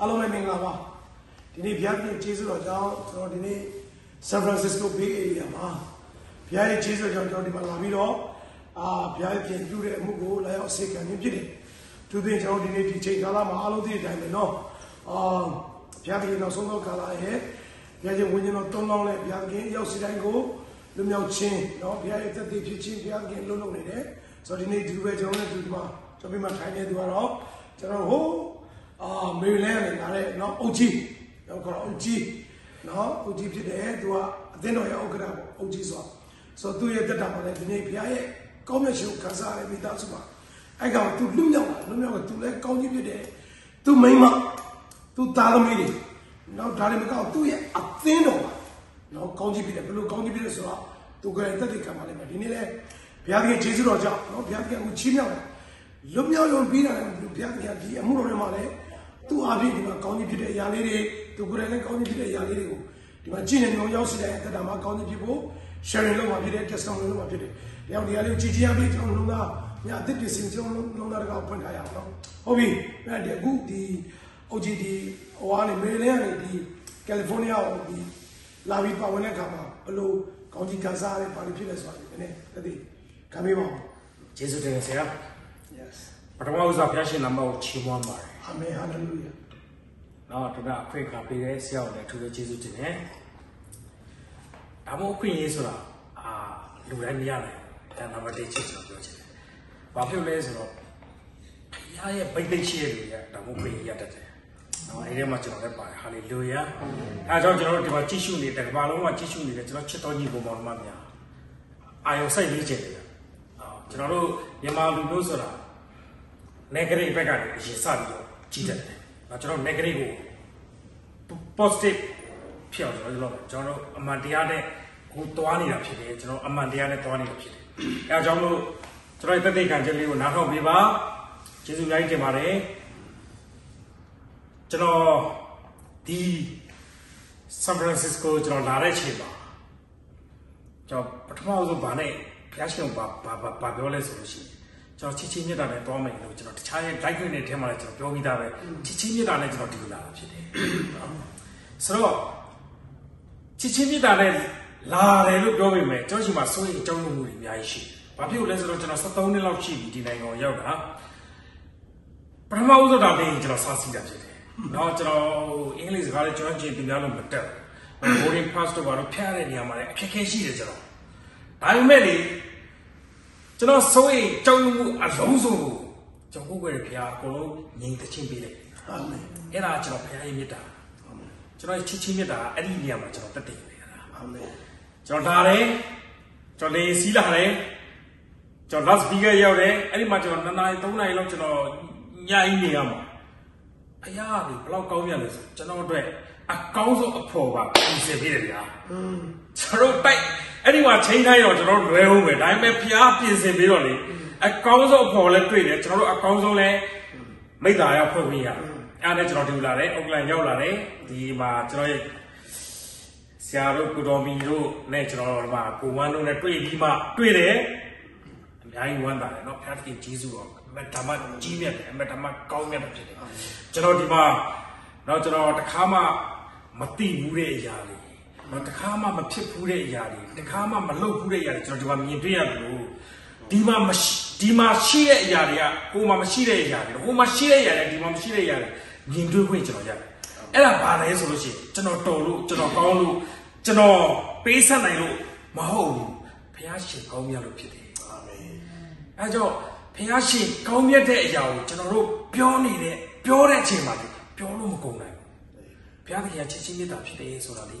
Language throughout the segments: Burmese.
အားလုံးပဲမင်္ဂလာပါဒီနေ့ဘုရားသခင်ကျေးဇူးတော်ကြောင့်ကျွန်တော်ဒီနေ့ San Francisco Bay Area မှာဘုရားရဲ့ကျေးဇူးတော်ကြောင့်ကျွန်တော်ဒီမှာလာပြီးတော့အာဘုရားရဲ့ပြင်ပြုတဲ့အမှုကိုလာရောက်စေခံခြင်းဖြစ်တယ်သူပြင်ကျွန်တော်ဒီနေ့ဒီချိန်ကာလမှာအားလုံးသိတဲ့အတိုင်းပဲเนาะအာဘုရားသခင်နောက်ဆုံးသောကာလရဲ့ဘုရားရဲ့ဝိညာဉ်တော်တုံးလောင်းတဲ့ဘုရားသခင်ရောက်စီတိုင်းကိုလူမြောက်ခြင်းเนาะဘုရားရဲ့သက်သေဖြစ်ခြင်းဘုရားသခင်လုံးလုံးနေတယ်ဆိုတော့ဒီနေ့ဒီလိုပဲကျွန်တော်လည်းဒီမှာကျွန်တော်ဒီမှာထိုင်နေသူကတော့ကျွန်တော်ဟို အာမေလဲကနေလာတဲ့နော်အုတ်ကြီးတော့ခေါ်အုတ်ကြီးနော်အုတ်ကြီးဖြစ်တယ်သူကအသင်းတော်ရဲ့ဥက္ကဋ္ဌပေါ့အုတ်ကြီးဆိုတာဆိုတော့သူ့ရဲ့တက်တာမှာလည်းဒီနေ့ဘုရားရဲ့ကောင်းမြတ်ရှင်ကိုခံစားရတဲ့မိသားစုမှာအဲ့ကောင်သူလွတ်မြောက်လာလွတ်မြောက်လာသူလည်းကောင်းကြီးဖြစ်တယ်သူမိမသူသားသမီးတွေနော်ဒါတွေမကောက်သူ့ရဲ့အသင်းတော်မှာနော်ကောင်းကြီးဖြစ်တယ်ဘယ်လိုကောင်းကြီးဖြစ်လဲဆိုတော့သူကလည်းတက်တဲ့ကံပါလိမ့်မယ်ဒီနေ့လည်းဘုရားသခင်ခြေစွတော်ကြောင့်နော်ဘုရားသခင်ကိုချီးမြှောက်တယ်လွတ်မြောက်ရုံပြီးတာလည်းဘုရားသခင်ဒီအမှုတော်တွေမှာလည်း သူ့အပြင်ဒီမှာကောင်းကြီးဖြစ်တဲ့အရာလေးတွေသူကိုယ်တိုင်လည်းကောင်းကြီးဖြစ်တဲ့အရာလေးတွေကိုဒီမှာကြည့်နေမျိုးရောက်စီတဲ့အသက်တာမှာကောင်းကြီးဖြစ်ဖို့ sharing လုပ်မှာဖြစ်တဲ့ testimony လုပ်မှာဖြစ်တယ်။ဒီအောင်ဒီအရာလေးကိုကြည်ကြည်ရပြီးကျွန်တော်လုံးသားညာအသစ်ပြင်ဆင်ကျွန်တော်လုံးသားတကောက်ဖွင့်ထားရအောင်နော်။ဟုတ်ပြီ။အဲ့ဒီအခုဒီ OGD ဟိုကနေမေလန်းကနေဒီကယ်လီဖိုးနီးယားကိုဒီလာပြီးပါဝင်တဲ့အခါမှာဘယ်လိုကောင်းကြီးကန်စားရတဲ့ပါလိဖြစ်လဲဆိုတာဒီနေ့တတိခံပေးပါဦးကျေးဇူးတင်ဆရာ။ Yes ပထမဦးစွာဘုရားရှင်နာမကိုချီးမွမ်းပါတယ်။ Amen. Hallelujah. နောက်တော့အခွင့်အခါပေးတဲ့ဆရာကိုလည်းအထူးပဲကျေးဇူးတင်တယ်ဒါမှမဟုတ်အခွင့်အရေးဆိုတာအာလူတိုင်းမရနိုင်ဘူးဒါနံပါတ်1ချက်ကျွန်တော်ပြောချင်တယ်ဘာဖြစ်လဲဆိုတော့ဘုရားရဲ့ဗိတ်သိက်ရှိတဲ့လူတွေကဒါမှမဟုတ်ခွင့်ရတတ်တယ်နော်အဲဒီထဲမှာကျွန်တော်လည်းပါတယ်ဟာလေလုယာအဲဒါကြောင့်ကျွန်တော်တို့ဒီမှာကြည့်ရှုနေတဲ့ကမ္ဘာလုံးမှာကြည့်ရှုနေတဲ့ကျွန်တော်ချစ်တော်ညီကိုမောင်နှမများအာယုံစိုက်လေးချင်တယ်အော်ကျွန်တော်တို့မြန်မာလူမျိုးဆိုတာ negative ဘက်ကနေအရင်စပြီးတော့ ကြီးတတ်တယ်။နော်ကျွန်တော် negative ကို positive ဖြစ်အောင်ကျွန်တော်လုပ်ကျွန်တော်တို့အမှန်တရားနဲ့ကိုသွားနေတာဖြစ်တယ်ကျွန်တော်အမှန်တရားနဲ့သွားနေတာဖြစ်တယ်။အဲအကြောင်းလို့ကျွန်တော်ရဲ့သက်သေခံချက်လေးကိုနားထောင်ပေးပါ။ကျေးဇူးများကြီးတင်ပါတယ်။ကျွန်တော်ဒီ San Francisco ကျွန်တော်လာတဲ့အချိန်မှာကျွန်တော်ပထမဆုံးဗာနဲ့ဘုရားရှင်ဘာဘာဘာပြောလဲဆိုလို့ရှိရင် ကျွန်တော်ချစ်ချင်းမြတ်တာနဲ့တွားမယ်လို့ကျွန်တော်တခြားရဲ့ live နဲ့ထဲမှာလည်းကျွန်တော်ပြောပြီးသားပဲချစ်ချင်းမြတ်တာနဲ့ကျွန်တော်ဒီလိုလာတာဖြစ်တယ်ဆိုတော့ချစ်ချင်းမြတ်တာနဲ့လာတယ်လို့ပြောပေမဲ့ကျွန်တော်ရှိမှစိုးရိမ်အကြောင်းမှုတွေအများကြီးရှိတယ်ဘာဖြစ်လို့လဲဆိုတော့ကျွန်တော်73နှစ်လောက်ရှိပြီဒီနိုင်ငံကိုရောက်တာပထမဦးဆုံးတာလေးကျွန်တော်စစီးတာဖြစ်တယ်နော်ကျွန်တော်အင်္ဂလိပ်စကားလေးကျွန်တော်ကြည့်ပြများလို့မတက်ဘူး boarding pass တော့ဘာလို့ဖျားတဲ့နေရာမှာလည်းအခက်အခဲရှိတယ်ကျွန်တော်ဒါပေမဲ့လေ ကျွန်တော်စိုးရိမ်ကြောက်ရွံ့မှုအလုံးစုံကိုကျွန်တော်ကိုယ်ရဲ့ဖျားအကုန်လုံးငြိမ်သက်ချင်းပေးလိုက် Amen. အဲ့ဒါကျွန်တော်ဖျားရဲ့မြတ်တာကျွန်တော်ရဲ့ချစ်ချင်းမြတ်တာအဲ့ဒီနေရာမှာကျွန်တော်တက်တည်နေရတာ Amen. ကျွန်တော်လာတယ်ကျွန်တော်လေစီးလာတယ်ကျွန်တော် Las Vegas ရောက်တယ်အဲ့ဒီမှာကျွန်တော်2နာရီ3နာရီလောက်ကျွန်တော်ညအိနေရမှာအရာတွေဘယ်လောက်ကောင်းမြတ်လဲဆိုကျွန်တော်အတွက်အကောင်းဆုံးအဖို့ပါပြင်ဆင်ပေးတယ်ဗျာကျွန်တော်တိုက် အဲ့ဒီမှာချိန်တိုင်းတော့ကျွန်တော်လွယ်ဟုတ်မယ်ဒါပေမဲ့ဖျားပြင်ဆင်ပေးတော့လေအကောင်းဆုံးအဖို့လည်းတွေ့တယ်ကျွန်တော်တို့အကောင်းဆုံးလည်းမိသားရောက်ဖွဲ့ပေးရအဲ့ဒါနဲ့ကျွန်တော်ဒီလာတယ်အုတ်လန်ရောက်လာတယ်ဒီမှာကျွန်တော်ရဲ့ ဆရာတို့ကိုတော်မီတို့နဲ့ကျွန်တော်တို့ကကိုဝမ်းတို့နဲ့တွေ့ပြီးမှတွေ့တယ်အများကြီးဝမ်းသာတယ်เนาะဖခင်တင်ဂျေဇုတော်အမဓမ္မကြီးမြတ်တယ်အမဓမ္မကောင်းမြတ်တယ်ဖြစ်တယ်ကျွန်တော်ဒီမှာเนาะကျွန်တော်တခါမှမသိဘူးတဲ့အရာတွေเนาะတခါမှမဖြစ်ဘူးတဲ့အရာတွေ ေ တခါမှမလုပ်ဘူးတဲ့အရာတွေကျွန်တော်ဒီမှာမြင်တွေ့ရတယ်လို့ဒီမှာမရှိဒီမှာရှိတဲ့အရာတွေကကိုယ်မှာမရှိတဲ့အရာတွေဟိုမှာရှိတဲ့အရာတွေဒီမှာမရှိတဲ့အရာတွေမြင်တွေ့ခွင့်ကျွန်တော်ရတယ်အဲ့ဒါဘာလဲဆိုလို့ရှိရင်ကျွန်တော်တော်လို့ကျွန်တော်ကောင်းလို့ကျွန်တော်ပေးဆက်နိုင်လို့မဟုတ်ဘူးဘုရားရှင်ကောင်းမြတ်လို့ဖြစ်တယ် Amen. အဲကြောင့်ဘုရားရှင်ကောင်းမြတ်တဲ့အရာကိုကျွန်တော်တို့ပြောနေတဲ့ပြောတဲ့အချိန်မှာလေပြောလို့မကုန်နိုင်ဘူးဘုရားသခင်ကချစ်ချင်းမြတ်တာဖြစ်တယ်ဆိုတာလေ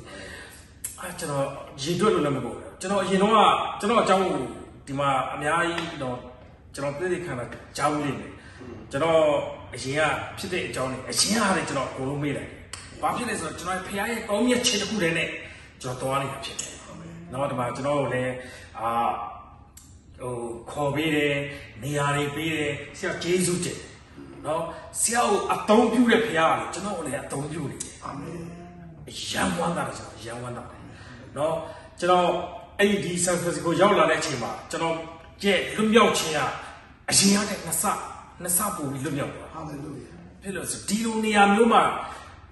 အဲကျွန်တော်ရင်တွက်လို့လည်းမကုန်ဘူးကျွန်တော်အရင်တော့ကကျွန်တော်အကြောင်းကိုဒီမှာအများကြီးတော့ကျွန်တော်ပြည့်တဲ့ခံတာကြောင်းလေးနေကျွန်တော်အရင်ကဖြစ်တဲ့အကြောင်းလေးအရင်ကလည်းကျွန်တော်အကုန်လုံးမေးလိုက်တယ်ဘာဖြစ်လဲဆိုတော့ကျွန်တော်ဖခင်ရဲ့ကောင်းမြတ်ခြင်းတစ်ခုတည်းနဲ့ကျွန်တော်သွားနေတာဖြစ်တယ်နောက်တစ်ခါကျွန်တော်တို့လည်းအာဟိုခေါ်ပေးတယ်နေရာတွေပေးတယ်ဆရာဂျေဇုတင်နော်ဆရာကိုအတုံးပြုတဲ့ဖခင်ကလေကျွန်တော်ကိုလည်းအတုံးပြုနေတယ် Amen. ရန်ဝမ်းတာကျွန်တော်ရန်ဝမ်းတာ เนาะကျွန်တော်အဲ့ဒီဒီဆန်ဖရန်စကိုရောက်လာတဲ့အချိန်မှာကျွန်တော်ရဲ့လွတ်မြောက်ခြင်းကအရင်ကတည်းကနှစ်ဆနှစ်ဆပို့ပြီးလွတ်မြောက်သွား Hallelujah. ဖြစ်လို့ဆိုဒီလိုနေရာမျိုးမှာ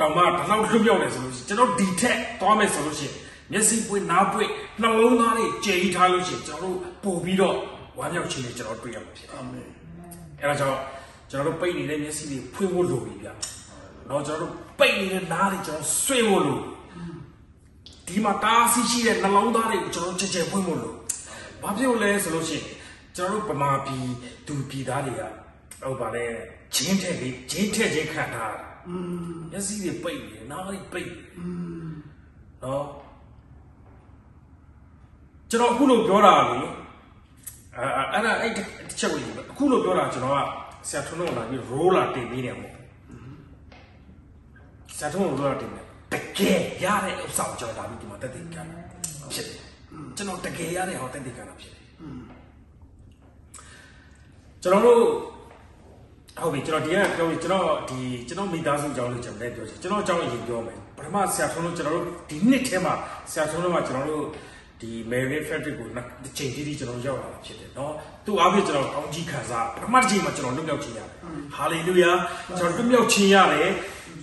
တောင်မှဘယ်လောက်လွတ်မြောက်တယ်ဆိုလို့ရှိရင်ကျွန်တော်ဒီထက်သွားမယ်ဆိုလို့ရှိရင်မျက်စိပွင့်နားပွင့်နှလုံးသားတွေကြည်ထားလို့ရှိရင်ကျွန်တော်တို့ပို့ပြီးတော့ဝမ်းမြောက်ခြင်းတွေကျွန်တော်တွေ့ရမှာဖြစ်တယ် အာမင် အဲဒါကြောင့်ကျွန်တော်တို့ပိတ်နေတဲ့မျက်စိတွေဖွင့်ဖို့လိုပြီဗျာ။တော့ကျွန်တော်တို့ပိတ်နေတဲ့နားတွေကျွန်တော်ဆွေးဖို့လို ဒီမှာတားဆီးရှိတဲ့နှလုံးသားတွေကိုကျွန်တော်ချက်ချက်ဖွင့်ဖို့လို။ဘာဖြစ်လို့လဲဆိုလို့ရှိရင်ကျွန်တော်တို့ဗမာပြည်သူပြည်သားတွေကဟုတ်ပါလေချင်းထက်လေးချင်းထက်ချင်းခံထားတာ။อืมမျက်စိတွေပိတ်နေတယ်နားတွေပိတ်နေတယ်။อืมနော်ကျွန်တော်အခုလို့ပြောတာလေ အဲအဲ့ဒါအဲ့တစ်ချက်ဝင်ပြီအခုလို့ပြောတာကျွန်တော်ကဆရာထွန်းတို့လာပြီး roller တင်ပြီးတယ်ပေါ့ဆရာထွန်းတို့ roller တင်တယ် တကယ်ရတဲ့ဥစ္စာကိုကျွန်တော်လာပြီးဒီမှာတက်တည်ကြတာဖြစ်တယ်ကျွန်တော်တကယ်ရတဲ့ဟောတက်တည်ကြတာဖြစ်တယ်ကျွန်တော်တို့ဟုတ်ပြီကျွန်တော်ဒီကပြောပြီးကျွန်တော်ဒီကျွန်တော်မိသားစုအကြောင်းလေးကျွန်တော်လည်းပြောချင်ကျွန်တော်အကြောင်းအရင်ပြောမယ်ပထမဆရာထွန်းတို့ကျွန်တော်တို့ဒီနှစ်ထဲမှာဆရာထွန်းတို့ကကျွန်တော်တို့ဒီ Mary Fabric ကိုတစ်ချိန်ကြီးကြီးကျွန်တော်ရောက်လာတာဖြစ်တယ်เนาะသူ့အားဖြင့်ကျွန်တော်ကောင်းကြီးခံစားပထမတစ်ချိန်မှာကျွန်တော်လွတ်မြောက်ခြင်းရတယ်ဟာလေလုယာကျွန်တော်လွတ်မြောက်ခြင်းရတယ်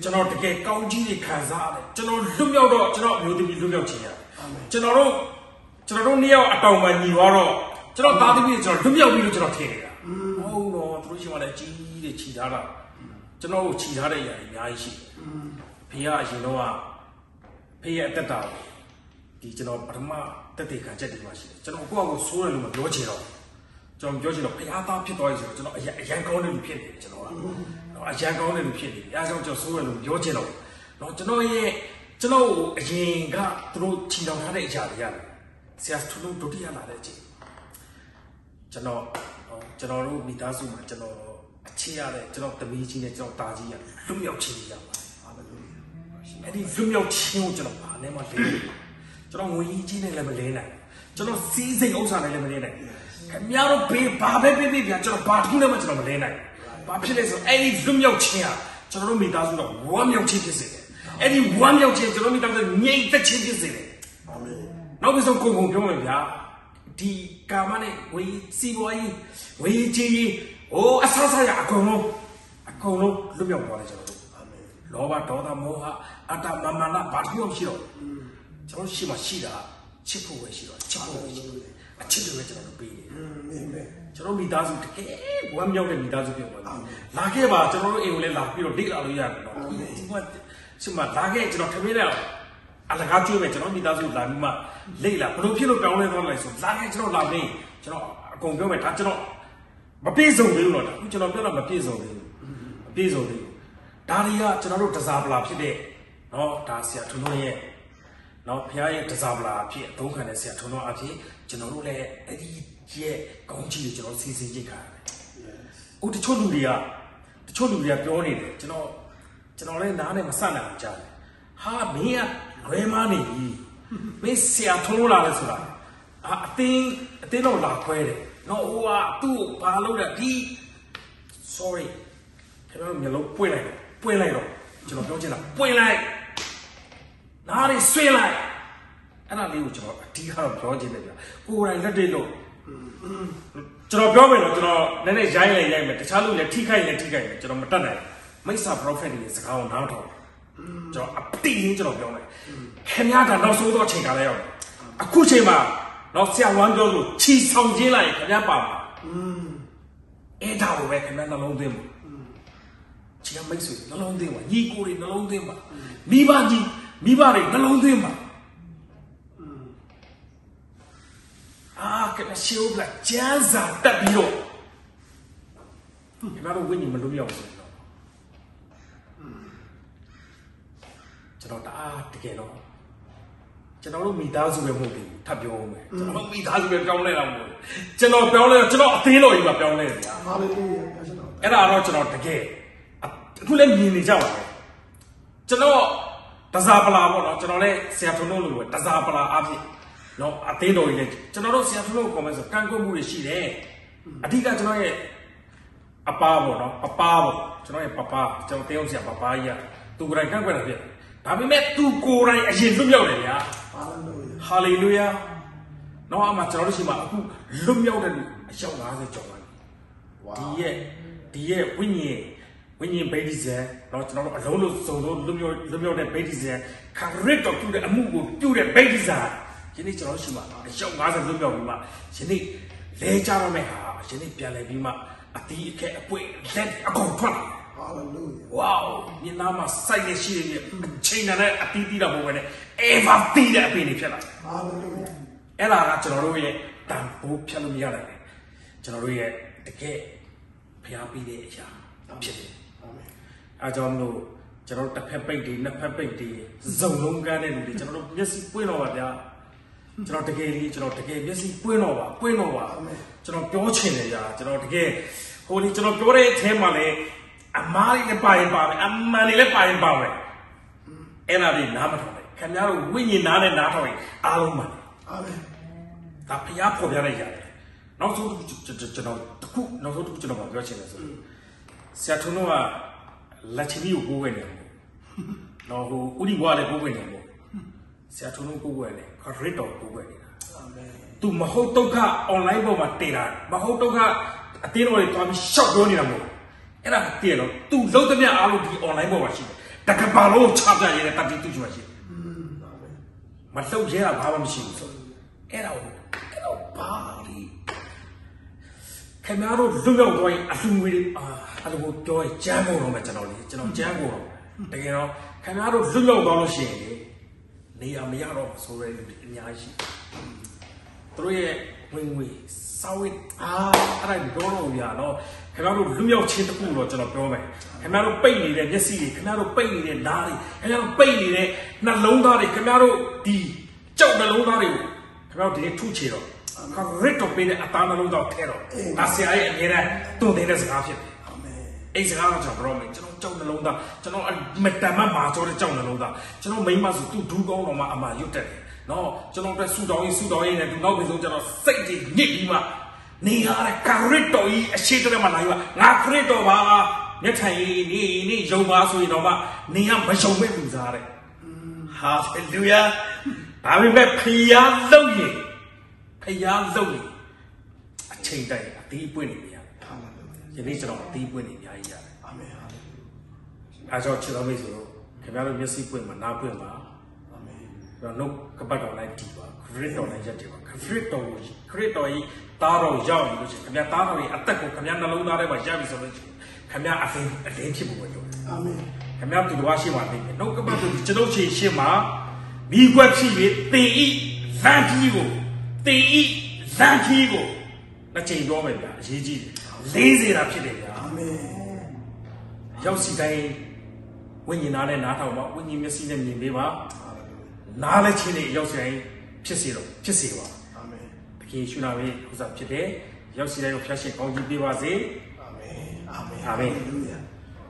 ကျွန်တော်တကယ်ကောင်းကြီးတွေခံစားရတယ်ကျွန်တော်လွတ်မြောက်တော့ကျွန်တော်အမျိုးသမီးလွတ်မြောက်ခြင်းရတယ်ကျွန်တော်တို့ကျွန်တော်တို့နှစ်ယောက်အတောင်မှညီသွားတော့ကျွန်တော်သားသမီးတွေကျွန်တော်လွတ်မြောက်ပြီလို့ကျွန်တော်ထင်နေတာဟုတ်တော့သူတို့ရှိမှလည်းကြီးတွေခြိထားတာကျွန်တော်ကိုခြိထားတဲ့အရာတွေအများကြီးရှိတယ်ဖေကအရင်တော့ကဖေရဲ့အသက်တာကိုဒီကျွန်တော်ပထမတက်တဲ့ခံချက်တွေမှာရှိတယ်ကျွန်တော်ကိုယ့်အကိုဆိုးတယ်လို့မပြောချင်တော့ကျွန်တော်ပြောချင်တော့ဖရားသားဖြစ်သွားပြီဆိုတော့ကျွန်တော်အရန်အရန်ကောင်းတယ်လို့ဖြစ်နေတယ်ကျွန်တော်က တော့အရန်ကောင်းတယ်လို့ဖြစ်နေတယ်အဲဒါကြောင့်ကျွန်တော်ဆိုးတယ်လို့ပြောချင်တော့တော့ကျွန်တော်ရဲ့ကျွန်တော်အရင်ကသူတို့ချီတောင်ထားတဲ့အရာတွေရတယ်ဆရာထူးလို့ဒုတိယလာတဲ့အချိန်ကျွန်တော်ကျွန်တော်တို့မိသားစုမှာကျွန်တော်အခြေရတဲ့ကျွန်တော်တမီးကြီးနဲ့ကျွန်တော်တာကြီးရလွတ်မြောက်ခြင်းရပါတယ်ဟာလေလုယာအဲ့ဒီလွတ်မြောက်ခြင်းကိုကျွန်တော်ဘာနဲ့မှလဲကျွန်တော်ငွေကြီးနဲ့လည်းမလဲနိုင်ကျွန်တော်စီးစိမ်ဥစ္စာနဲ့လည်းမလဲနိုင်ခင်ဗျားတို့ဘေးဘာပဲပြေးပြေးပြန်ကျွန်တော်ဘာတစ်ခုနဲ့မှကျွန်တော်မလဲနိုင် ဘာဖြစ်လဲဆိုအဲ့ဒီလွတ်မြောက်ခြင်းဟာကျွန်တော်တို့မိသားစုတော့ဝမ်းမြောက်ခြင်းဖြစ်စေတယ်အဲ့ဒီဝမ်းမြောက်ခြင်းကျွန်တော်မိသားစုငြိမ်သက်ခြင်းဖြစ်စေတယ်အာမင်နောက်ပြီးဆုံးကိုကုံပြောမယ်ဗျာဒီကာမနဲ့ဝေစီပွားကြီးဝေကြီးကြီးဟိုအဆဆရအကုန်လုံးအကုန်လုံးလွတ်မြောက်သွားတယ်ကျွန်တော်တို့အာမင်လောဘဒေါသမောဟအတ္တမမာနဘာတစ်ခုမှမရှိတော့ကျွန်တော်ရှိမှရှိတာချစ်ဖို့ပဲရှိတော့ချစ်ဖို့ပဲရှိတယ်အချစ်တွေပဲကျွန်တော်တို့ပေးတယ်အာမင် ကျွန်တော်မိသားစုတကယ်ဝမ်းမြောက်တဲ့မိသားစုပြောပါလိမ့်လာခဲ့ပါကျွန်တော်တို့အိမ်ကိုလည်းလာပြီးတော့ဒိတ်လာလို့ရတယ်နော်ဒီမှာရှိမှလာခဲ့ကျွန်တော်ထမင်းနဲ့အလကားကျွေးမယ်ကျွန်တော်မိသားစုလာပြီးမှလိတ်လာဘလို့ဖြစ်လို့ပြောင်းလဲသွားလိုက်ဆိုလာခဲ့ကျွန်တော်လာပြီးကျွန်တော်အကုန်ပြောမယ်ဒါကျွန်တော်မပြည့်စုံသေးဘူးတော့ဒါအခုကျွန်တော်ပြောတာမပြည့်စုံသေးဘူးမပြည့်စုံသေးဘူးဒါတွေကကျွန်တော်တို့တစားပလာဖြစ်တဲ့နော်ဒါဆရာထွန်းထွန်းရဲ့နော်ဖခင်ရဲ့တစားပလာအဖြစ်အသုံးခံတဲ့ဆရာထွန်းထွန်းအဖြစ်ကျွန်တော်တို့လည်းအဲ့ဒီ ရဲ့ကောင်းချီးကိုကျွန်တော်စီစဉ်ကြည့်ခါရတယ်။အိုတချို့လူတွေကတချို့လူတွေကပြောနေတယ်ကျွန်တော်ကျွန်တော်လည်းနားနဲ့မဆက်နိုင်အောင်ကြားတယ်။ဟာမင်းကလွဲမားနေပြီ။မင်းဆရာထုံးလို့လာလဲဆိုတာ။အာအတင်းအတင်းတော့လာခွဲတယ်။နော်ဟိုကသူ့ကိုဘာလုပ်လဲဒီ sorry ကျွန်တော်မျိုးလုံးပွင့်လိုက်တယ်ပွင့်လိုက်တော့ကျွန်တော်ပြောချင်တာပွင့်လိုက်နားရီဆွေးလိုက်အဲ့ဒါလေးကိုကျွန်တော်အဓိကတော့ပြောချင်တယ်ဗျာကိုယ်တိုင်လက်တွေ့လို့ ကျွန်တော်ပြောမယ်တော့ကျွန်တော်နည်းနည်းရိုင်းလိုက်ရိုက်မယ်တခြားလူလည်းထိခိုက်လည်းထိခိုက်မယ်ကျွန်တော်မတတ်နိုင်မိစ္ဆာ prophet တွေစကားကိုနားထောင်ကျွန်တော်အတိအင်းကျွန်တော်ပြောမယ်ခင်ဗျားကနောက်ဆုံးတော့ချိန်ကားလဲရောက်တယ်အခုချိန်မှာတော့ဆရာဝမ်းပြောလို့ချီဆောင်ခြင်းလိုက်ခင်ဗျားပါမှာအဲ့ဒါကိုပဲခင်ဗျားနှလုံးသွင်းပါချီကမိတ်ဆွေနှလုံးသွင်းပါညီကိုတွေနှလုံးသွင်းပါမိဘကြီးမိဘတွေနှလုံးသွင်းပါ အာကဲရှိုးပလာကျန်းစာတက်ပြီးတော့ခင်ဗျားတို့ဝိညာဉ်မလို့ရောက်ဘူးတော့ကျွန်တော်တအားတကယ်တော့ကျွန်တော်တို့မိသားစုပဲမဟုတ်ဘူးထပ်ပြောဦးမယ်ကျွန်တော်တို့မိသားစုပဲပြောင်းလဲတာမဟုတ်ဘူးကျွန်တော်ပြောင်းလဲကျွန်တော်အသေးတော်ကြီးမှာပြောင်းလဲတယ်ဗျာဟာလေလုယာဘုရားရှင်တော်အဲ့ဒါတော့ကျွန်တော်တကယ်အခုလည်းမြင်နေကြပါပဲကျွန်တော်တစားပလာပေါ့နော်ကျွန်တော်လည်းဆရာထုံးလို့လို့ပဲတစားပလာအဖြစ် နော်အသေးတော်ကြီးလည်းကျွန်တော်တို့ဆရာထုံးလို့ comment ဆိုကန့်ကွက်မှုတွေရှိတယ်အဓိကကျွန်တော်ရဲ့အပါပေါ့နော်အပါပေါ့ကျွန်တော်ရဲ့ပပကျွန်တော်တယောက်ဆရာပပကြီးကသူကိုယ်တိုင်ကန့်ကွက်တာဖြစ်တယ်ဒါပေမဲ့သူကိုယ်တိုင်အရင်လွတ်မြောက်တယ်ဗျာဟာလေလုယာဟာလေလုယာနော်အမှကျွန်တော်တို့ရှိမှအခုလွတ်မြောက်တဲ့လူအယောက်50ကျော်လာပြီဝါဒီရဲ့ဒီရဲ့ဝိညာဉ်ဝိညာဉ်ဗိဓိဇံတော့ကျွန်တော်တို့အလုံးလို့စုံလို့လွတ်မြောက်လွတ်မြောက်တဲ့ဗိဓိဇံခရစ်တော်ပြုတဲ့အမှုကိုပြုတဲ့ဗိဓိဇံ ယနေ့ကျွန်တော်ရှိမှာအရှောက်50လွတ်မြောက်ပြီးမှယနေ့လဲကြတော့မဲ့ဟာယနေ့ပြန်လဲပြီးမှအတီးအခက်အပွင့်လက်အကုန်ထွက်လာ hallelujah ဝေါမြင်သားမှာစိုက်ရရှိနေချိန်နဲ့အတီးတီးတော့ဘုံပဲနဲ့ ever တီးတဲ့အပင်တွေဖြစ်လာ hallelujah အဲ့ဒါကကျွန်တော်တို့ရဲ့တန်ဖိုးဖြတ်လို့မရတယ်ကျွန်တော်တို့ရဲ့တကယ်ဖျားပြီးတဲ့အရာဖြစ်တယ်အာမင်အဲကြောင့်မလို့ကျွန်တော်တို့တစ်ဖက်ပိတ်တွေနှစ်ဖက်ပိတ်တွေဇုံလုံးကန်းတဲ့လူတွေကျွန်တော်တို့မျက်စိပွင့်တော့ပါဗျာ ကျွန်တော်တကယ်လေးကျွန်တော်တကယ်မျက်စိပွင့်တော့ပါပွင့်တော့ပါကျွန်တော်ပြောချင်တယ်ဗျာကျွန်တော်တကယ်ဟိုဒီကျွန်တော်ပြောတဲ့အထဲမှာလည်းအမားလေးလည်းပါရင်ပါမယ်အမှန်လေးလည်းပါရင်ပါမယ်အဲ့ဒါလေးနားမထောင်နဲ့ခင်ဗျားတို့ဝိညာဉ်နားနဲ့နားထောင်ရင်အားလုံးမှန်တယ်အာမင်ဒါဖျားပေါ်ပြလိုက်ရတယ်နောက်ဆုံးတစ်ခုကျွန်ကျွန်တော်တစ်ခုနောက်ဆုံးတစ်ခုကျွန်တော်ပြောချင်တယ်ဆိုဆရာထုံးတော့ကလက်ချီကိုကိုးဝင်နေတယ်နော်ဟိုဥဒီဘွားလည်းကိုးဝင်နေတယ် ဆရာထုံးတော့ကိုးဝင်တယ်ခရစ်တော်ကိုးဝင်နေတာအာမင်သူမဟုတ်ဒုက္ခ online ပေါ်မှာတင်တာမဟုတ်ဒုက္ခအတင်းတော်တွေတွားပြီးရှောက်ပြောနေတာမဟုတ်အဲ့ဒါတည်တော့သူလုံးသမျှအားလုံးဒီ online ပေါ်မှာရှိတယ်တကဘာလုံးချပြရဲတဲ့တတိတူချွာရှိတယ်အာမင်မလှုပ်ရဲတာဘာမှမရှိဘူးဆိုအဲ့ဒါကိုအဲ့တော့ဘာလီခင်ဗျားတို့လွတ်မြောက်သွားရင်အလှငွေတွေအာအဲ့လိုကိုပြောရင်ကြမ်းဖို့တော့မယ်ကျွန်တော်လေကျွန်တော်ကြမ်းဖို့တော့တကယ်တော့ခင်ဗျားတို့လွတ်မြောက်သွားလို့ရှိရင်လေ နေရာမရတော့ဘူးဆိုရဲလူတွေအများကြီးရှိသူတို့ရဲ့ဝင်ငွေစောင်းဝင်းအာအဲ့ဒါတော့တော့ဗျာနော်ခင်ဗျားတို့လွတ်မြောက်ခြင်းတစ်ခုတော့ကျွန်တော်ပြောမယ်ခင်ဗျားတို့ပိတ်နေတဲ့မျက်စိတွေခင်ဗျားတို့ပိတ်နေတဲ့နားတွေခင်ဗျားတို့ပိတ်နေတဲ့နှလုံးသားတွေခင်ဗျားတို့ဒီကြောက်နှလုံးသားတွေကိုခင်ဗျားတို့ဒီနေ့ထုချေတော့ခရစ်တော်ပေးတဲ့အသားနှလုံးသားထဲတော့ဒါဆရာရဲ့အမြဲတမ်းတုံတင်တဲ့စကားဖြစ်တယ် အာမင်အဲ့စကားတော့ကျွန်တော်ပြောမယ်ကျွန်တော်ကြောက်နှလုံးသားကျွန်တော်မတန်မမာကြောတဲ့ကြောက်နှလုံးသားကျွန်တော်မိမဆိုသူဒူးကောင်းတော်မှာအမာရွတ်တက်တယ်နော်ကျွန်တော်အတွက်ဆူတောင်းရေးဆူတောင်းရေးနဲ့ဒီနောက်ပြီးဆုံးကျွန်တော်စိတ်ကြီးညစ်ပြီးမှနေရတဲ့ကာရစ်တော်ကြီးအရှိတရမှာလာယူငါခရစ်တော်ပါမျက်ထိုင်ရေးနေနေယုံပါဆိုရင်တော့မှနေရမယုံမဲ့လူစားတဲ့ဟာလေလုယာဒါပေမဲ့ဖျားလုံးရင်ဖျားလုံးရင်အချိန်တိုင်းအသေးပွင့်နေရတယ်ဟာလေလုယာယနေ့ကျွန်တော်အသေးပွင့်နေအများကြီးရတယ် အာမင်ဟာလေလုယာ အဲကြောင့်ခြေတော်မိတ်ဆိုတော့ခင်ဗျားတို့မျက်စိပွင့်မှာနားပွင့်ပါအာမင်ပြီးတော့နှုတ်ကပတ်တော်လိုက်တီးပါခရစ်တော်လိုက်ရက်တယ်ပါခရစ်တော်ကိုခရစ်တော်ကြီးတားတော်ရောက်ပြီလို့ရှိရင်ခင်ဗျားတားတော်ကြီးအသက်ကိုခင်ဗျားနှလုံးသားထဲမှာရပြီဆိုလို့ရှိရင်ခင်ဗျားအလင်းအလင်းဖြစ်ဖို့ပဲလို့အာမင်ခင်ဗျားသူတော်ရှိမှနေတယ်နှုတ်ကပတ်တော်ကျွန်တော်ချင်းရှင်းမှာမိကွက်ဖြစ်ပြီးတင်ဤလမ်းကြီးကိုတင်ဤလမ်းကြီးကိုတစ်ချိန်ပြောမယ်ဗျာအရေးကြီးတယ်လေးစေတာဖြစ်တယ်ဗျာအာမင်ရောက်စီတိုင်း ဝိညာဉ်သားနဲ့နားထောင်ပါဝိညာဉ်မျက်စိနဲ့မြင်ပေးပါ ဟာလေလုယာ နားလည်းချင်းနေရောက်စီတိုင်းဖြစ်စေတော့ဖြစ်စေပါ အာမင် တခင်ရှုနာမေဥစားဖြစ်တယ်ရောက်စီတိုင်းကိုဖျက်ရှင်ကောင်းကြီးပေးပါစေ အာမင်အာမင် အာမင် Hallelujah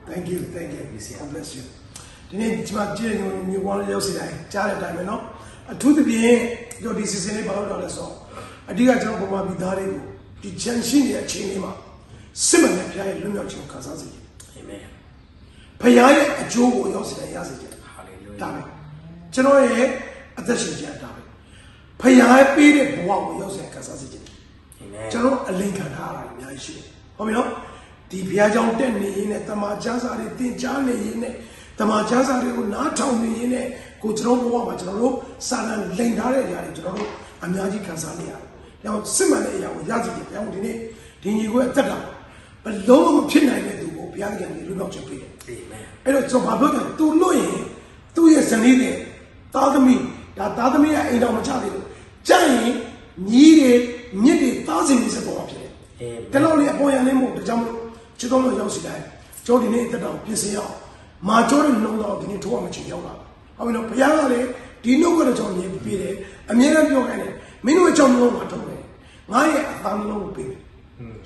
thank you thank you God bless you ဒီနေ့ဒီမှာကြည့်ရင်မြေပေါ်လေးရောက်စီတိုင်းကြားတဲ့အတိုင်းပဲเนาะအထူးသဖြင့်ကြောဒီစီစဉ်လေးဘာလို့တော့လဲဆိုတော့အဓိကကျွန်တော်ပုံမှန်ပြီးသားတွေကိုဒီချန်ရှိနေတဲ့အချိန်လေးမှာစစ်မှန်တဲ့ဖခင်ရဲ့လွတ်မြောက်ခြင်းကိုခံစားစေတယ် အာမင် ဖခင်ရဲ့အကျိုးကိုရောက်စီတိုင်းရစေတယ်ဟာလေလုဒါယာပဲကျွန်တော်ရဲ့အသက်ရှင်ခြင်းဒါပဲဖခင်ရဲ့ပေးတဲ့ဘဝကိုရောက်စီတိုင်းခံစားစေတယ်အာမင်ကျွန်တော်အလင်ခံထားရတာအများကြီးရှိတယ်ဟုတ်ပြီနော်ဒီဘုရားကျောင်းတက်နေရင်းနဲ့တမန်ကျမ်းစာတွေသင်ကြားနေရင်းနဲ့တမန်ကျမ်းစာတွေကိုနားထောင်နေရင်းနဲ့ကိုကျွန်တော်ဘဝမှာကျွန်တော်တို့စာလံလိန်ထားတဲ့အရာတွေကျွန်တော်တို့အများကြီးခံစားနေရတယ်။ဒါကြောင့်စစ်မှန်တဲ့အရာကိုရကြည့်တယ်။ဒါကြောင့်ဒီနေ့ဒီညီကိုအသက်တာဘလုံးမဖြစ်နိုင်တဲ့သူကို ဘုရားကလည်းလွတ်မြောက်ခြင်းပေးတယ်အာမင်အဲ့တော့ကျွန်တော်ဘာပြောကြလဲသူလွတ်ရင်သူ့ရဲ့ဇနီးတဲ့သားသမီးဒါသားသမီးရဲ့အိမ်တော်မချသေးဘူးကြရင်ညီးတွေမြစ်တွေသားစင်တွေစပေါ်မှာဖြစ်တယ်အာမင်တလောက်လေးအပေါ်ရနေမို့ဒါကြောင့်မလို့ချစ်တော်လို့ရောက်စီတိုင်းကျောင်းဒီနေ့အသက်တော်ပြင်ဆင်ရအောင်မာကျော်တဲ့နှုံတော်ဒီနေ့ထိုးအောင်ချင်ရောက်လာဟုတ်ပြီနော်ဘုရားကလည်းဒီနှုတ်ကတော့ကျွန်တော်မြင်ပြတယ်အမြဲတမ်းပြောခိုင်းတယ်မင်းတို့ရဲ့ကြောင့်နှုံမှာထုတ်တယ်ငါရဲ့အသားနှလုံးကိုပေးတယ်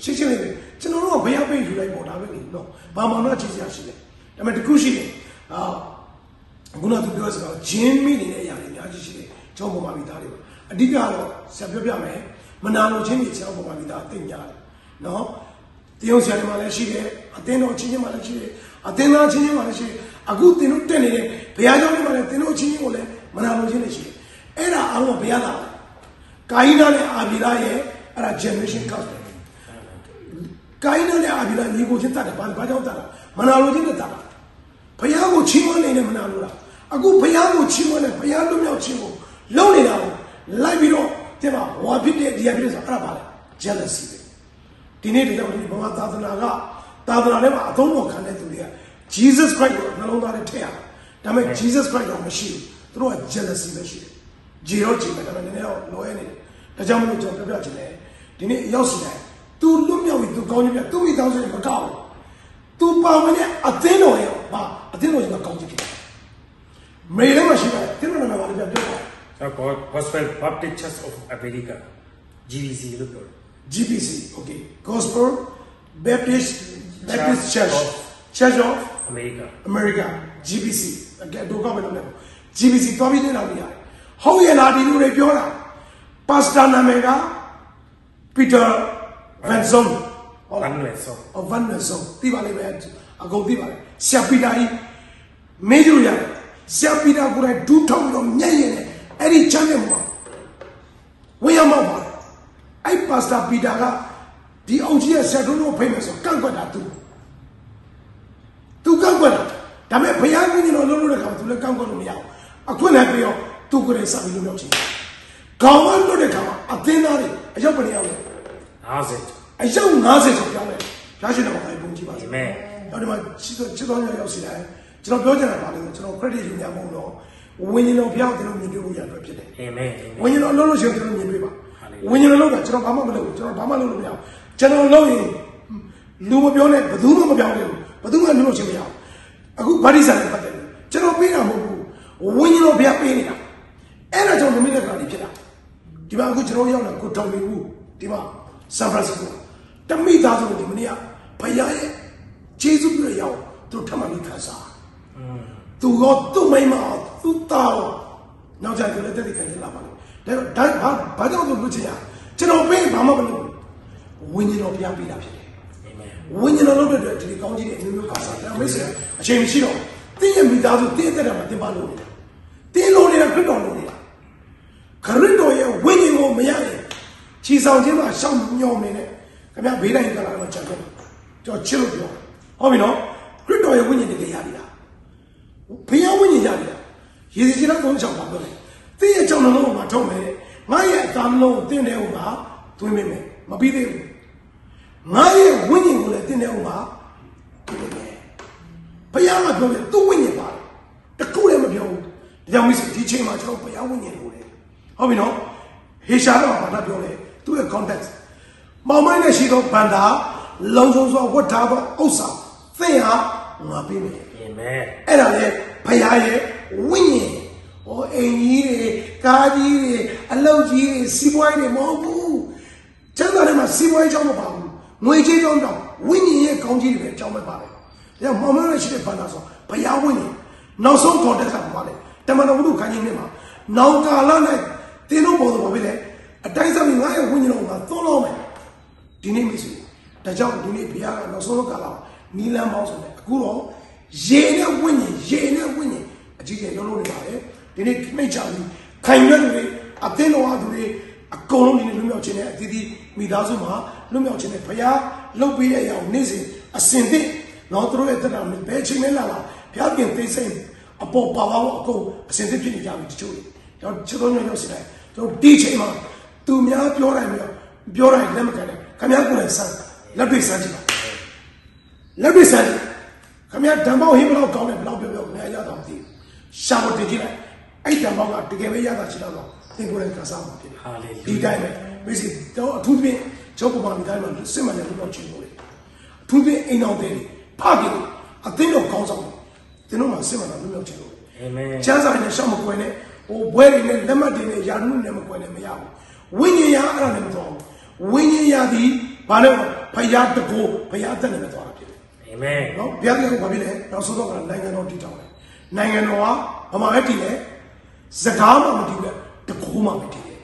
ရှင်းရှင်းလေးပဲ ကျွန်တော်တို့ကဘုရားပေးယူလိုက်ပေါ့ဒါပဲလေနော်ဘာမှမချစ်စရာရှိတယ်ဒါပေမဲ့တခုရှိတယ်အာခုနကသူပြောစကားဂျင်းမိနေတဲ့အရာတွေအများကြီးရှိတယ်ကျောင်းပေါ်မှာမိသားတွေပါအဓိကတော့ဆက်ပြောပြမယ်မနာလိုချင်းတွေကျောင်းပေါ်မှာမိသားအသိညာတယ်နော်တရုံဆရာတွေမှာလည်းရှိတယ်အသင်းတော်ချင်းချင်းမှာလည်းရှိတယ်အသင်းသားချင်းချင်းမှာလည်းရှိတယ်အခုသင်တို့တက်နေတဲ့ဘုရားကျောင်းတွေမှာလည်းသင်တို့ချင်းချင်းကိုလည်းမနာလိုချင်းတွေရှိတယ်အဲ့ဒါအားလုံးကဘုရားလာကာယနာနဲ့အာဘီလာရဲ့အဲ့ဒါ generation curse ပဲ ကိုင်းနဲ့အာဘီလာညီကိုချင်းတတ်တယ်ဘာဘာကြောင့်တတ်တာမနာလိုခြင်းနဲ့တာဖယားကိုချီးမွမ်းနေနဲ့မနာလိုတာအခုဖယားကိုချီးမွမ်းနေဖယားလွတ်မြောက်ခြင်းကိုလုံးနေတာကိုလိုက်ပြီးတော့တဲ့မှာဝါဖြစ်တဲ့ဒီရဖြစ်တဲ့ဆိုအဲ့ဒါပါလေ jealousy ပဲဒီနေ့ဒီတော့ဒီဘဝသာသနာကသာသနာထဲမှာအသုံးတော်ခံတဲ့သူတွေက Jesus Christ ကိုနှလုံးသားထဲထည့်ရတာဒါပေမဲ့ Jesus Christ တော့မရှိဘူးသူတို့က jealousy ပဲရှိတယ်ဂျီရောဂျီပဲဒါပေမဲ့နည်းနည်းတော့လောရဲနေတယ်ဒါကြောင့်မလို့ကျွန်တော်ပြပြချင်တယ်ဒီနေ့ရောက်စီတယ် သူကောင်းကြီးပြသူ့မိသားစုတွေမကောက်သူပါဝင်တဲ့အသင်းတော်ရဲ့ဟာအသင်းတော်ကြီးကကောင်းကြီးဖြစ်တယ်မေလည်းမရှိပါဘူးသင်းတော်နာမည်ပါလို့ပြောပါ Gospel Baptist Church of America GBC လို့ပြောတယ် GBC okay Gospel Baptist Baptist Church Church of America America GBC အဲ့ဒုက္ခပဲလို့ပြော GBC တော်ပြီးနေတာလေဟုတ်ရဲ့လားဒီလူတွေပြောတာ Pastor နာမည်က Peter Vanson ဟုတ်လား Van Van Zon အဗန်နဆုံသိပါလိမ့်မယ်အကုန်သိပါလိမ့်ဆရာပီတာကြီးမေးလို့ရတယ်ဆရာပီတာကိုယ်တိုင်ဒူးထောက်ပြီးတော့မျက်ရည်နဲ့အဲ့ဒီချမ်းမြေမှာဝင်ရမှာပါအဲ့ပါစတာပီတာကဒီအောင်ကြီးရဲ့ဆရာတို့ကိုဖိတ်မယ်ဆိုကန့်ကွက်တာသူသူကန့်ကွက်တာဒါပေမဲ့ဘုရားကြီးကတော့လုံးလုံးတဲ့ခါသူလည်းကန့်ကွက်လို့မရဘူးအခွင့်နဲ့ပြီးတော့သူကိုယ်တိုင်စပြီးလို့မြောက်ချင်ခေါင်းမလွတ်တဲ့ခါမှာအသင်းသားတွေအရောက်ပနေအောင်50 အယောက်90ကျော်ပြောင်းတယ်ဖျားရှင်တော်ကိုပုံကြည့်ပါစေ Amen နောက်ဒီမှာချစ်တော်ချစ်တော်ရောက်ရောက်စီတိုင်းကျွန်တော်ပြောချင်တာပါလို့ကျွန်တော် credit ယူနေမှာမဟုတ်တော့ဝိညာဉ်တော်ဖျားကျွန်တော်မြင်တွေ့ဖို့ရတော့ဖြစ်တယ် Amen ဝိညာဉ်တော်အလုံးလို့ရှိရင်ကျွန်တော်မြင်တွေ့ပါဝိညာဉ်တော်လို့ကကျွန်တော်ဘာမှမလုပ်ဘူးကျွန်တော်ဘာမှလုပ်လို့မရဘူးကျွန်တော်လုပ်ရင်လူမပြောနဲ့ဘယ်သူမှမပြောင်းဘူးဘယ်သူမှလုပ်လို့ရှိမရဘူးအခုဗာဒီဆန်နဲ့ပတ်သက်တယ်ကျွန်တော်ပေးတာမဟုတ်ဘူးဝိညာဉ်တော်ဖျားပေးနေတာအဲ့ဒါကြောင့်မင်းလက်ကနေဖြစ်တာဒီမှာအခုကျွန်တော်ရောက်လာကိုတောင်မီဘူးဒီမှာဆန်ဖရန်စစ္စကို တမိသားစုဒီမနေ့ကဖယားရဲ့ဂျေဇုပြုရရောက်သူထမလို့ခံစားသူရောသူ့မိမသူ့သားရောနောက်ကြတယ်လည်းတက်တက်ခံရလာပါလို့ဒါတော့ဒါဘာဘာကြောင့်သူလူချင်ရကျွန်တော်ပေးဘာမှမလုပ်ဘူးဝိညာဉ်တော်ဖျားပေးတာဖြစ်တယ် Amen ဝိညာဉ်တော်လုပ်တဲ့အတွက်ဒီကောင်းကြီးတွေအမျိုးမျိုးခါစားတယ်မိတ်ဆွေအချိန်မရှိတော့တင်းရဲ့မိသားစုတင်းတဲ့တာမှာတင်းပါလို့နေတာတင်းလို့နေတာခရစ်တော်လို့နေတာခရစ်တော်ရဲ့ဝိညာဉ်ကိုမရရင်ခြေဆောင်ခြင်းမှာရှောင်းညောင်းနေတယ် ခင်ဗျာဘေးတိုင်းကလာတော့ချက်တယ်ကြောချစ်လို့ပြောဟုတ်ပြီနော်ခရစ်တော်ရဲ့ဝိညာဉ်တကယ်ရပြီလားဘုရားဝိညာဉ်ရပြီလားယေစီချင်းတော့ကြောင်းပါပြောတယ်တင်းရဲ့ကြောင်းနှလုံးကိုငါထုတ်မယ်ငါရဲ့အသားနှလုံးကိုတင်းတဲ့ဟိုကသွင်းမိမယ်မပြီးသေးဘူးငါရဲ့ဝိညာဉ်ကိုလည်းတင်းတဲ့ဥပါဘုရားကပြောတယ်သူ့ဝိညာဉ်ပါတခုလည်းမပြောဘူးဒါကြောင့်မိတ်ဆွေဒီချိန်မှာကျွန်တော်ဘုရားဝိညာဉ်ကိုလေဟုတ်ပြီနော်ဟေရှာတော့ဘာသာပြောလဲသူ့ရဲ့ context မောင်မိုင်းနဲ့ရှိသောဗန္တာလုံဆုံးစွာဝတ်ထားသောဥစ္စာသင်ဟာငါပေးမယ် Amen အဲ့ဒါလေဘုရားရဲ့ဝိညာဉ်ဟောအိမ်ကြီးတွေကားကြီးတွေအလုပ်ကြီးတွေစီးပွားရေးတွေမဟုတ်ဘူးကျမ်းစာထဲမှာစီးပွားရေးအကြောင်းမပါဘူးငွေကြေးအကြောင်းတော့ဝိညာဉ်ရဲ့ကောင်းကြီးတွေပဲအကြောင်းပဲပါတယ်ဒါကြောင့်မောင်မရရှိတဲ့ဘာသာဆိုဘုရားဝိညာဉ်နောက်ဆုံး context ကဘာလဲတမန်တော်ဘုရားခန်းကြီးနဲ့မှာနောင်ကာလနဲ့တင်းတို့ပုံစံပါပဲလေအတိုင်းစားပြီးငါရဲ့ဝိညာဉ်တော်ကသွန်းလို့မယ် ဒီနေ့မိတ်ဆွေဒါကြောင့်ဒီနေ့ဘုရားကနောက်ဆုံးကာလနီလန်းပေါင်းဆိုတယ်အခုတော့ရေနဲ့ဝိညာဉ်ရေနဲ့ဝိညာဉ်အကြီးကြီးလုံးလုံးနေပါတယ်ဒီနေ့နှိမ့်ချပြီးခိုင်ရွက်တွေအသင်းတော်အားသူတွေအကုန်လုံးဒီနေ့လွတ်မြောက်ခြင်းနဲ့အသီးသီးမိသားစုမှာလွတ်မြောက်ခြင်းနဲ့ဘုရားလှုပ်ပေးတဲ့အရာကိုနေ့စဉ်အစဉ်သင့်တော့သူတို့ရဲ့တက်တာနဲ့ဘယ်ချိန်နဲ့လာလာဘုရားပြင်သိစိတ်အပေါ်ပါပါအကုန်အစဉ်သင့်ဖြစ်နေကြပြီတချို့တွေတော့ချစ်တော်ညွှန်ရောက်စီတိုင်းတို့ဒီချိန်မှာသူများပြောတိုင်းမျိုးပြောတိုင်းလက်မခံနဲ့ ခင်ဗျားကိုယ်တိုင်စမ်းလက်တွေ့စမ်းကြည့်ပါလက်တွေ့စမ်းကြည့်ခင်ဗျားဓမ္မောဟင်းဘလောက်ကောင်းတယ်ဘလောက်ပြောပြောခင်ဗျားရတာမသိဘူးရှာမတင်ကြည့်လိုက်အဲ့ဓမ္မောကတကယ်ပဲရတာရှိတော့တော့သင်ကိုယ်တိုင်ကစားမှာဖြစ်တယ် Hallelujah ဒီတိုင်းပဲမိစေတော့အထူးသဖြင့်ကျောင်းပေါ်မှာဒီတိုင်းမှာစစ်မှန်တဲ့လူတော်ချင်းလို့လေအထူးသဖြင့်အိမ်တော်တွေဖခင်အသင်းတော်ကောင်းဆောင်တယ်တို့မှာစစ်မှန်တဲ့လူတော်ချင်းလို့ Amen ချမ်းသာနဲ့ရှောက်မကွယ်နဲ့ဟိုဘွဲတွေနဲ့လက်မှတ်တွေနဲ့ယာမှုနဲ့မကွယ်နဲ့မရဘူးဝိညာဉ်ရအဲ့ဒါနဲ့မတော်ဘူး ဝိညာဉ်ရသည်ဘာလဲဖယားတကိုဖယားတက်နဲ့မတော်တာဖြစ်တယ် Amen နော်ဘုရားကဘာဖြစ်လဲနောက်ဆုံးတော့ကနိုင်ငံတော်တည်ထောင်တယ်နိုင်ငံတော်ကဘာမှမတည်လဲစကားမှမတည်ဘူးတကိုးမှမတည်တယ်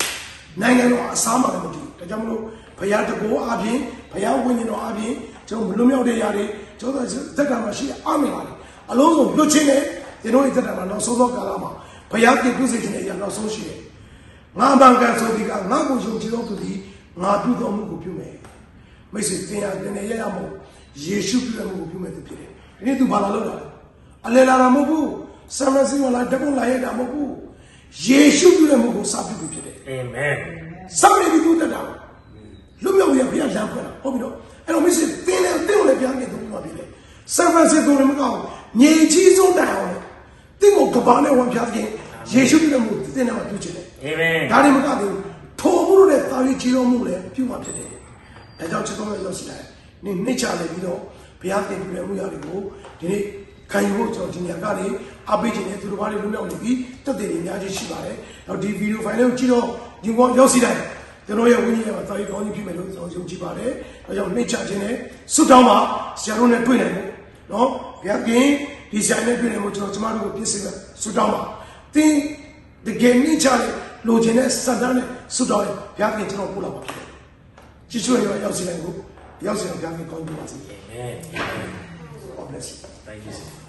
နိုင်ငံတော်အစားမှလည်းမတည်ဘူးဒါကြောင့်မလို့ဘုရားတကိုးအပြင်ဘုရားဝိညာဉ်တော်အပြင်ကျွန်တော်မလွတ်မြောက်တဲ့ຢာတွေကျွန်တော်သက်ကမှာရှိအမင်ပါလေအလုံးစုံလွတ်ချင်းနဲ့ဒီတို့ရဲ့သက်တာမှာနောက်ဆုံးသောကာလမှာဘုရားပြည့်ပြုစေခြင်းနဲ့ຢာနောက်ဆုံးရှိတယ်ငါအမှန်ကန်ဆိုဒီကငါကိုယုံကြည်သောသူသည် ငါပြုသောမှုကိုပြုမယ်မိတ်ဆွေသင်ရတင်ရရရမို့ယေရှုပြုတဲ့မှုကိုပြုမဲ့သူဖြစ်တယ်ဒီနေ့သူဘာလာလို့လာလဲအလဲလာတာမဟုတ်ဘူးဆမ်ဖရန်စစ္စကိုလာဓာတ်ပုံလာရတာမဟုတ်ဘူးယေရှုပြုတဲ့မှုကိုစာပြုပြီးဖြစ်တယ်အာမင်စောင့်နေပြီးသူတက်တာလူမျိုးရဲ့ဘုရားလမ်းဖွင့်တာဟုတ်ပြီနော်အဲ့တော့မရှိတင်းတယ်တင်းကိုလည်းပြန်ပြန်သူ့မှာပြီလေဆန်ဖရန်စစ္စကိုလည်းမကောင်းငြိမ်ကြီးဆုံးတိုင်အောင်လေတင်းကိုကဘာနဲ့ဝန်ပြတဲ့ယေရှုပြုတဲ့မှုတင်းတယ်မှာပြုချင်တယ်အာမင်ဒါတွေမကသေးဘူး ထိုမှုနဲ့တာရီကြီးတော်မှုလည်းပြုမှာဖြစ်တယ်ဒါကြောင့်ချက်တော်ရဲ့ရောက်စီလိုက်နေနှိမ့်ချလိုက်ပြီးတော့ဘုရားသင်ပြုတဲ့မှုရာတွေကိုဒီနေ့ခံယူဖို့ကျွန်တော်ဒီနေရာကနေအပိချင်တဲ့သူတို့ဘာတွေလုံးလောက်နေပြီးတက်တယ်တွေအများကြီးရှိပါတယ်။တော့ဒီဗီဒီယိုဖိုင်လေးကိုကြည့်တော့ဒီကောင်ရောက်စီလိုက်ကျွန်တော်ရဲ့ဝိညာဉ်ရဲ့တာရီကောင်းကြီးဖြစ်မယ်လို့ကျွန်တော်ယုံကြည်ပါတယ်။ဒါကြောင့်နှိမ့်ချခြင်းနဲ့ဆုတောင်းပါဆရာတို့နဲ့တွေ့နိုင်ဖို့နော်ဘုရားခင်ဒီဆရာနဲ့တွေ့နိုင်ဖို့ကျွန်တော်ကျမတို့ကိုပြည့်စုံဆုတောင်းပါ။သင်တကယ်နှိမ့်ချတဲ့ လိုချင်တဲ့စံတန်းနဲ့ဆုတောင်းရင်ဘုရားခင်ကျွန်တော်ပို့လာပါဖြစ်တယ်။ကြီးစွာရောရောက်စီလိုက်ဖို့ရောက်စီအောင်ဘုရားခင်ကောင်းကြီးပါစေ။အာမင် God bless you. Thank you. sir.